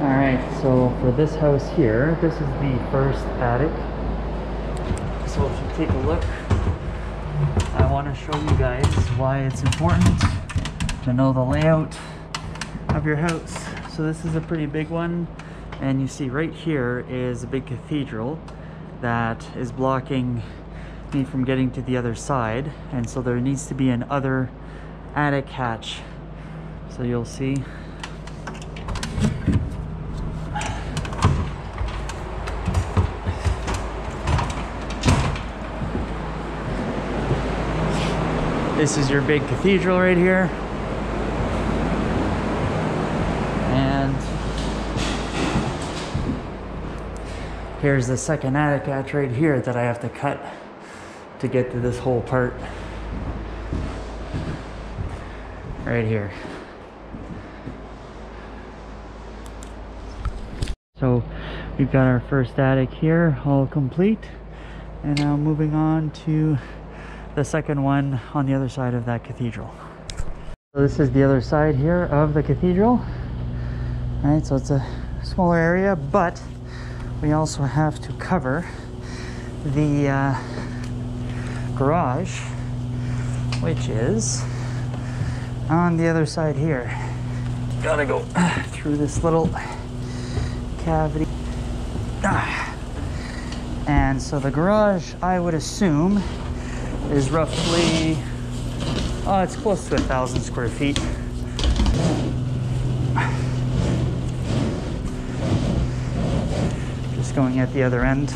Alright, so for this house here, this is the first attic. So if you take a look, I want to show you guys why it's important to know the layout of your house. So this is a pretty big one, and you see right here is a big cathedral that is blocking me from getting to the other side, and so there needs to be an other attic hatch. So you'll see This is your big cathedral right here. And here's the second attic hatch right here that I have to cut to get to this whole part. Right here. So we've got our first attic here all complete. And now moving on to the second one on the other side of that cathedral. So this is the other side here of the cathedral. All right, so it's a smaller area, but we also have to cover the uh, garage, which is on the other side here. Gotta go through this little cavity. Ah. And so the garage, I would assume, is roughly, oh, it's close to a thousand square feet. Just going at the other end.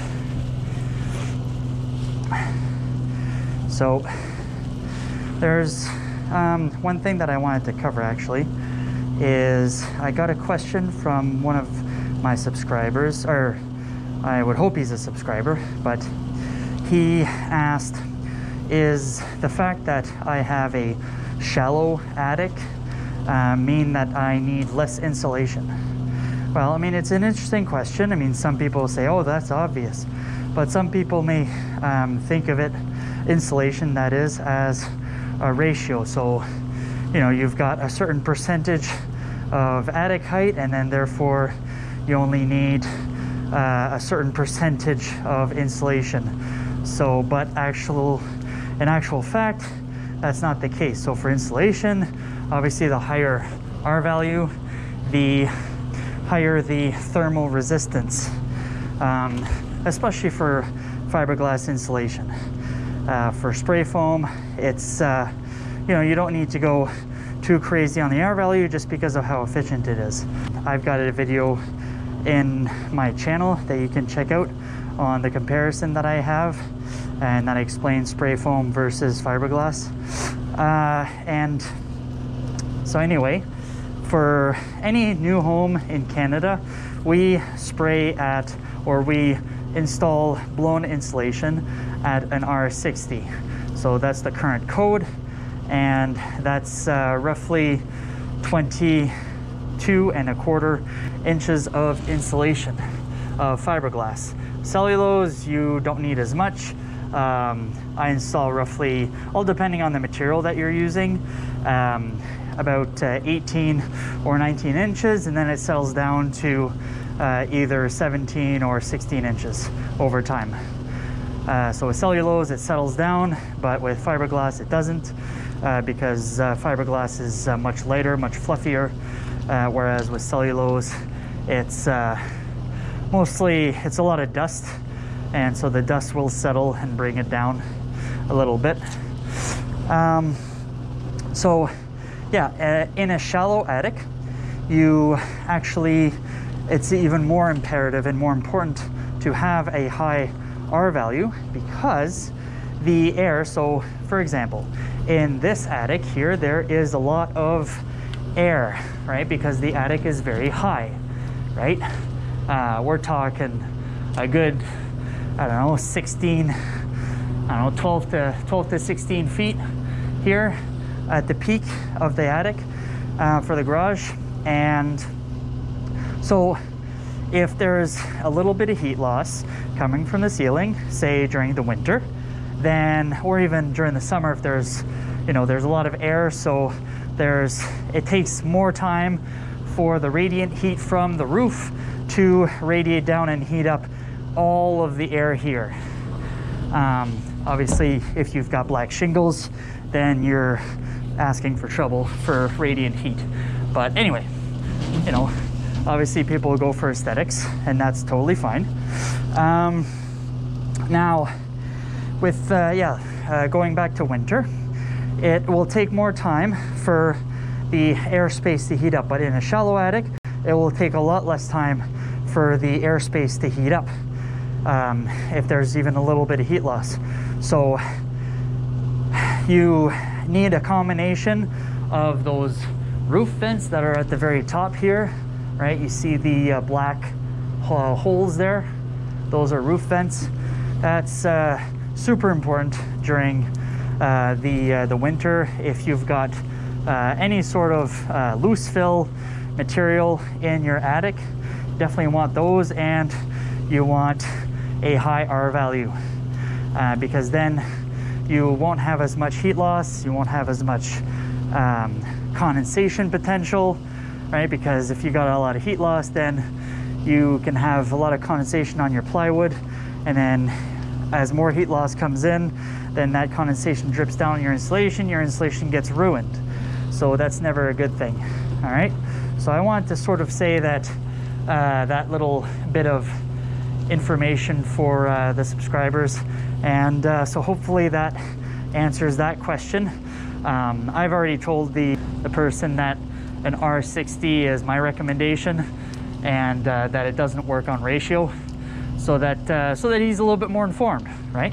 So there's um, one thing that I wanted to cover actually is I got a question from one of my subscribers, or I would hope he's a subscriber, but he asked is the fact that I have a shallow attic uh, mean that I need less insulation? Well, I mean, it's an interesting question. I mean, some people say, oh, that's obvious. But some people may um, think of it, insulation that is, as a ratio. So, you know, you've got a certain percentage of attic height, and then therefore you only need uh, a certain percentage of insulation. So, but actual in actual fact, that's not the case. So for insulation, obviously the higher R value, the higher the thermal resistance, um, especially for fiberglass insulation. Uh, for spray foam, it's, uh, you know, you don't need to go too crazy on the R value just because of how efficient it is. I've got a video in my channel that you can check out on the comparison that I have and that explains spray foam versus fiberglass. Uh, and so anyway, for any new home in Canada, we spray at or we install blown insulation at an R60. So that's the current code, and that's uh, roughly 22 and a quarter inches of insulation of fiberglass. Cellulose, you don't need as much. Um, I install roughly, all depending on the material that you're using, um, about uh, 18 or 19 inches, and then it settles down to uh, either 17 or 16 inches over time. Uh, so with cellulose, it settles down, but with fiberglass, it doesn't, uh, because uh, fiberglass is uh, much lighter, much fluffier, whereas with cellulose, it's mostly, it's a lot of dust and so the dust will settle and bring it down a little bit. Um, so yeah, uh, in a shallow attic, you actually, it's even more imperative and more important to have a high R value because the air, so for example, in this attic here, there is a lot of air, right? Because the attic is very high, right? Uh, we're talking a good I don't know, 16, I don't know, 12 to 12 to 16 feet here at the peak of the attic uh, for the garage. And so if there's a little bit of heat loss coming from the ceiling, say during the winter, then, or even during the summer, if there's, you know, there's a lot of air, so there's, it takes more time for the radiant heat from the roof to radiate down and heat up all of the air here. Um, obviously, if you've got black shingles, then you're asking for trouble for radiant heat. But anyway, you know, obviously people go for aesthetics, and that's totally fine. Um, now, with uh, yeah, uh, going back to winter, it will take more time for the airspace to heat up, but in a shallow attic, it will take a lot less time for the airspace to heat up um, if there's even a little bit of heat loss. So you need a combination of those roof vents that are at the very top here, right? You see the uh, black uh, holes there. Those are roof vents. That's uh, super important during uh, the uh, the winter if you've got uh, any sort of loose fill material in your attic. Definitely want those, and you want a high R value because then you won't have as much heat loss, you won't have as much um, condensation potential, right? Because if you got a lot of heat loss, then you can have a lot of condensation on your plywood, and then as more heat loss comes in, then that condensation drips down your insulation, your insulation gets ruined. So that's never a good thing, all right? So I want to sort of say that uh, that little bit of information for uh, the subscribers. And uh, so hopefully that answers that question. Um, I've already told the, the person that an R60 is my recommendation and uh, that it doesn't work on ratio so that, uh, so that he's a little bit more informed, right?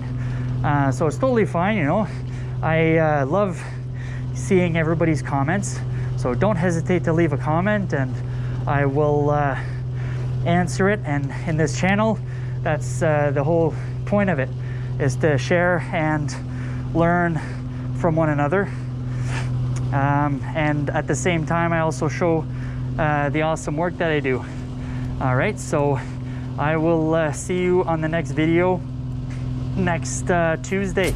Uh, so it's totally fine, you know. I uh, love seeing everybody's comments. So don't hesitate to leave a comment and I will answer it. And in this channel, that's uh, the whole point of it, is to share and learn from one another. Um, and at the same time, I also show uh, the awesome work that I do. All right, so I will uh, see you on the next video next uh, Tuesday.